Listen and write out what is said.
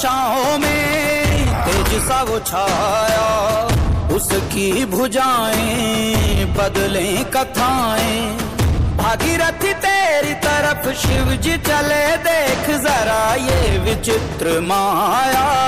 आशाओं में तेज सा वो छाया, उसकी भुजाएँ बदले कथाएँ। भागीरथी तेरी तरफ़ शिव जी चले, देख जरा ये विचित्र माया।